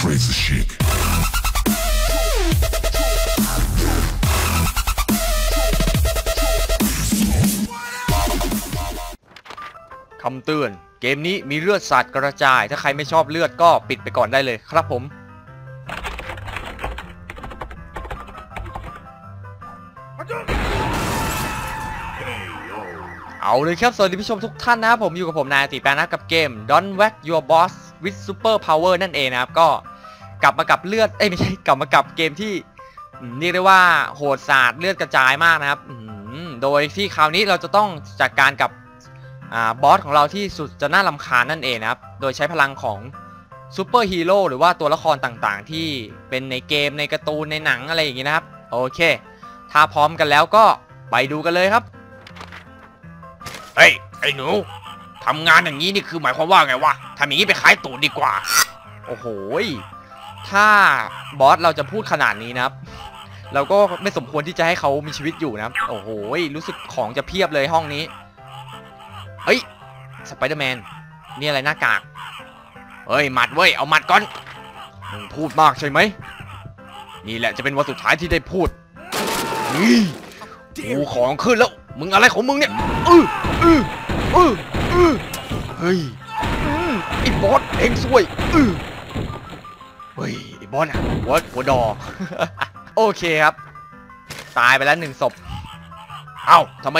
crazy chic. คำเตือน เกมนี้มีเลือดสาดกระจาย ถ้าใครไม่ชอบเลือดก็ปิดไปก่อนได้เลยครับผม เอาเลยครับ สวัสดีผู้ชมทุกท่านนะครับผมอยู่กับผมนายติแปนนะกับเกม Don't Whack Your Boss with Super Power นั่นเองนะครับ ก็ กลับมากับเลือดเอ้ยไม่ใช่กลับมากับเกมที่อืมเรียกได้ว่าโหดสาดเลือดกระจายมากนะครับอืมโดยที่คราวนี้เราจะต้องจัดการกับอ่าบอสของเราที่สุดจะน่ารำคาญนั่นเองนะครับ โดยใช้พลังของซูเปอร์ฮีโร่หรือว่าตัวละครต่างๆ ที่เป็นในเกมในการ์ตูนในหนังอะไรอย่างงี้นะครับ โอเค ถ้าพร้อมกันแล้วก็ไปดูกันเลยครับ เฮ้ย ไอ้หนูทำงานอย่างนี้นี่คือหมายความว่าไงวะทำอย่างนี้ไปขายตูดดีกว่า โอ้โหย ถ้าบอสเราจะพูดขนาดนี้นะครับ เราก็ไม่สมควรที่จะให้เขามีชีวิตอยู่นะครับ โอ้โหยรู้สึกของจะเพียบเลยห้องนี้ เฮ้ยสไปเดอร์แมนนี่อะไรหน้ากาก เฮ้ยหมัดเว้ยเอาหมัดก่อนมึงพูดมากใช่ไหมนี่แหละจะเป็นวันสุดท้ายที่ได้พูดนี่กูของขึ้นแล้ว มึงอะไรของมึงเนี่ยอืออืออืออือเฮ้ยไอ้บอสเองซวยอือ ฮ้ยไอ้บอสอะหัวหัวดอ โอเคครับ ตายไปแล้วหนึ่งศพ เอ้าทำไม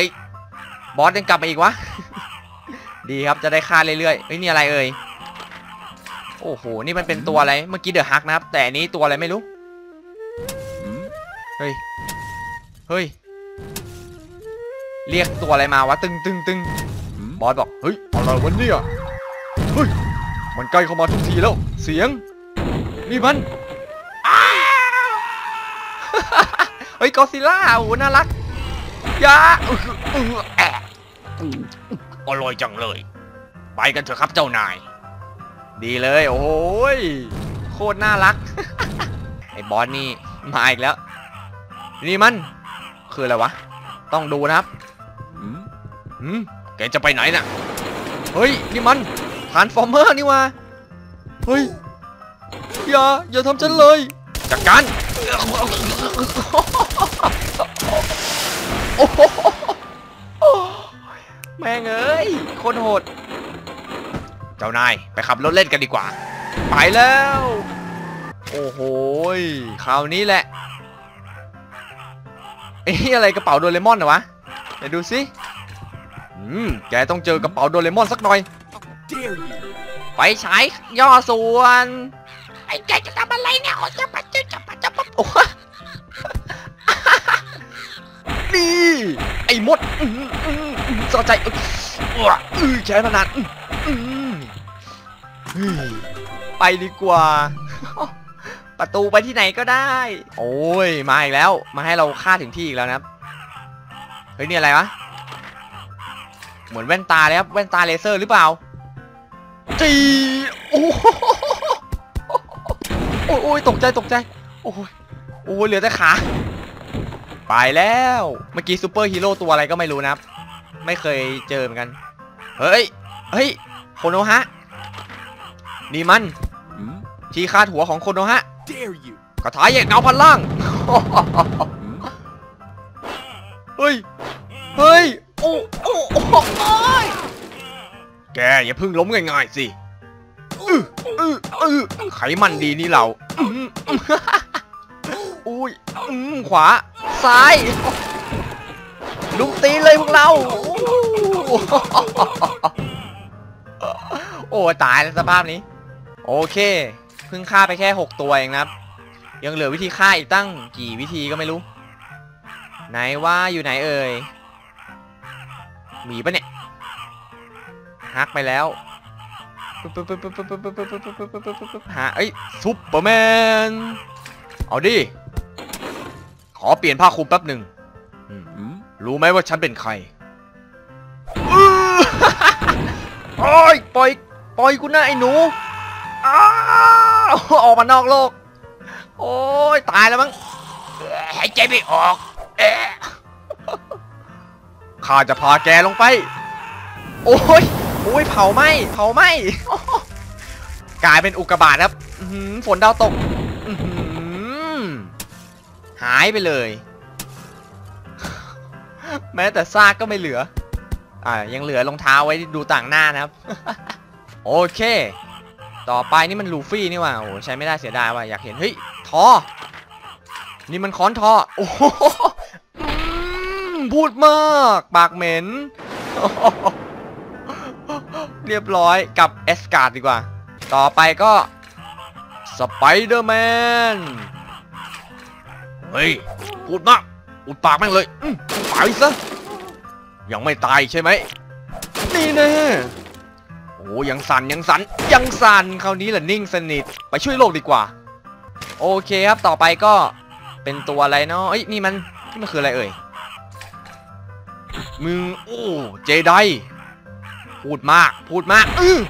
บอสยังกลับมาอีกวะ ดีครับจะได้ฆ่าเรื่อยๆเฮ้ยนี่อะไรเอ่ย โอ้โห นี่มันเป็นตัวอะไร เมื่อกี้เดอะฮักนะครับ แต่อันนี้ตัวอะไรไม่รู้ เฮ้ย เฮ้ย เรียกตัวอะไรมาวะ ตึงตึงตึงบอสบอก เฮ้ย อะไรวะเนี่ย เฮ้ย มันใกล้เข้ามาทุกทีแล้ว เสียง นี่มันเฮ้ยกอซิล่าโอ้น่ารักยาอ่ออื้อแอะอร่อยจังเลย ไปกันเถอะครับเจ้านาย ดีเลย โอ้ยโคตรน่ารัก ไอ้บอสนี่มาอีกแล้ว นี่มัน คืออะไรวะ ต้องดูนะครับอืมแกจะไปไหนน่ะ เฮ้ย นี่มันทานฟอร์เมอร์นี่วะ เฮ้ย อย่า อย่าทำฉันเลย จัดการโอ้โหแม่งเอ้ย คนโหด เจ้านาย ไปขับรถเล่นกันดีกว่า ไปแล้ว โอ้โหยคราวนี้แหละเอ้ยอะไรกระเป๋าโดเรมอนเหรอวะเดี๋ยวดูสิอืมแกต้องเจอกระเป๋าโดเรมอนสักหน่อย ไฟฉายย่อส่วน ไอ้แกจะทำอะไรเนี่ยโอ้จะปัดจะปัดจะปัดโอ้ยนี่ไอ้มดอื้ออื้ออื้อสะใจอื้ออื้ออื้อแขนพนันอื้ออื้อเฮ้ยไปดีกว่า ประตูไปที่ไหนก็ได้ โอ้ยมาอีกแล้ว มาให้เราฆ่าถึงที่อีกแล้วนะครับเฮ้ยนี่อะไรวะเหมือนแว่นตาเลยครับแว่นตาเลเซอร์หรือเปล่าจีโอ้ อ้ยโอ้ยตกใจตกใจ โอ้ยโอ้ยเหลือแต่ขา ไปแล้ว เมื่อกี้ซูเปอร์ฮีโร่ตัวอะไรก็ไม่รู้นะ ไม่เคยเจอเหมือนกัน เฮ้ย เฮ้ย โคโนฮะ นี่มัน ที่คาดหัวของโคโนฮะกระถายแยกเงาพันล่าง เฮ้ย เฮ้ย โอ้โอ้โอ้ยแกอย่าเพิ่งล้มง่ายๆสิ ไขมันดีนี่เราอุ้ยขวา ซ้าย ลุมตีเลยพวกเรา โอ้ตายแล้วสภาพนี้ โอเค เพิ่งฆ่าไปแค่ 6 ตัวเองนะครับ ยังเหลือวิธีฆ่าอีกตั้งกี่วิธีก็ไม่รู้ ไหนว่าอยู่ไหนเอ่ย หมีปะเนี่ย ฮักไปแล้ว ปึ๊บปึ๊บปึ๊บปึ๊บปึ๊บปึ๊บปึ๊บปึ๊บปึ๊บปึ๊บปึ๊บหาเอ้ยซุปเปอร์แมนเอาดิขอเปลี่ยนผ้าคลุมแป๊บหนึ่งรู้ไหมว่าฉันเป็นใครอื้อโอ้ยปล่อยปล่อยกูนะไอ้หนูออกมานอกโลก โอ้ยตายแล้วมั้งหายใจไม่ออกข้าจะพาแกลงไป โอ้ย อุ้ยเผาไหมเผาไหมกลายเป็นอุกกาบาตครับฝนดาวตกหายไปเลย แม้แต่ซากก็ไม่เหลือ อ่ายังเหลือรองเท้าไว้ดูต่างหน้านะครับ โอเค ต่อไปนี่มันลูฟี่นี่ว่าโอ้ใช้ไม่ได้เสียดายว่ะอยากเห็นเฮ้ยทอ นี่มันค้อนทอโอ้โหพูดมาก ปากเหม็น เรียบร้อยกับเอสการ์ดดีกว่า ต่อไปก็สไปเดอร์แมนเฮ้ยพูดมากอุดปากแม่งเลยอืมตายซะยังไม่ตายใช่ไหมนี่แน่โอ้ยังสั่นยังสั่นยังสั่นคราวนี้แหละนิ่งสนิทไปช่วยโลกดีกว่า โอเคครับต่อไปก็เป็นตัวอะไรเนาะเอ้ยนี่มันนี่มันคืออะไรเอ่ยมึงโอ้เจได พูดมาก พูดมากอื้อ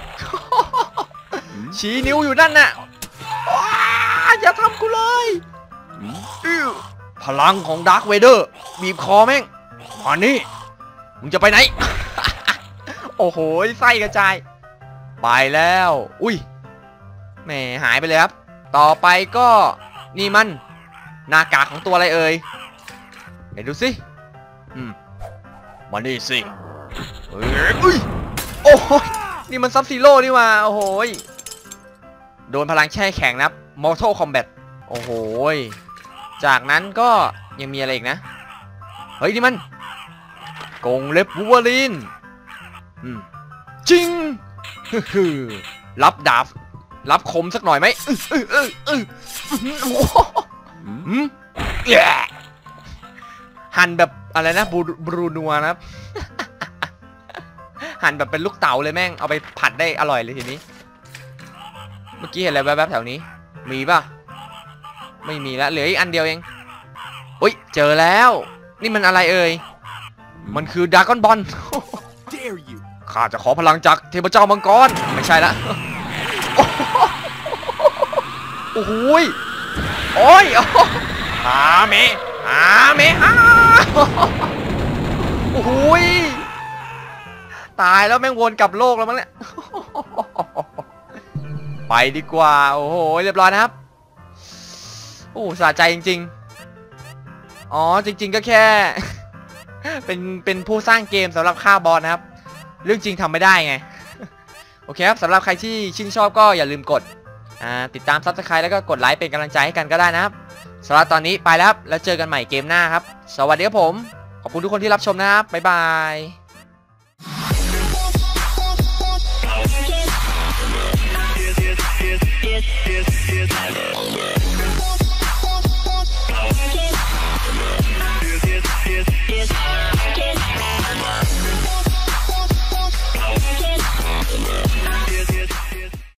ชี้นิ้วอยู่นั่นน่ะอย่าทำกูเลยอือพลังของดาร์ธเวเดอร์บีบคอแม่งมานี่มึงจะไปไหน โอ้โหไส้กระจาย ไปแล้ว อุ้ยแหมหายไปเลยครับ ต่อไปก็นี่มันหน้ากากของตัวอะไรเอ่ยเดี๋ยวดูสิอืมมานี่สิเอ้ย โอ้โอ้โหนี่มันซับซีโร่นี่หว่าโอ้โหยโดนพลังแช่แข็งนะครับ Mortal Kombat โอ้โหยจากนั้นก็ยังมีอะไรอีกนะ เฮ้ยนี่มันกรงเล็บวูล์ฟเวอรีนอืมจริงฮึรับดาบ รับคมสักหน่อยไหมหันแบบอะไรนะ บรูนัวนะครับ หั่นแบบเป็นลูกเต๋าเลยแม่งเอาไปผัดได้อร่อยเลยทีนี้ เมื่อกี้เห็นอะไรแวบๆแถวนี้ มีป่ะไม่มีแล้วเหลืออีกอันเดียวเองอุ้ยเจอแล้ว นี่มันอะไรเอ่ยมันคือดากอนบอลข้าจะขอพลังจากเทพเจ้ามังกรไม่ใช่ละโอ้โหโอ้ยหาเมหาเมฮาโอ้โห ตายแล้วแม่งวนกลับโลกแล้วมั้งเนี่ยไปดีกว่าโอ้โหเรียบร้อยนะครับโอ้สะใจจริง ๆ อ๋อจริง ๆ ก็แค่ เป็นเป็นผู้สร้างเกมสำหรับฆ่าบอสนะครับ เรื่องจริงทำไม่ได้ไง โอเคครับสำหรับใครที่ชื่นชอบก็อย่าลืมกดติดตาม subscribe แล้วก็กดไลค์เป็นกำลังใจให้กันก็ได้นะครับสำหรับตอนนี้ไปแล้วแล้วเจอกันใหม่เกมหน้าครับ สวัสดีครับผม ขอบคุณทุกคนที่รับชมนะครับ bye bye this, this, this.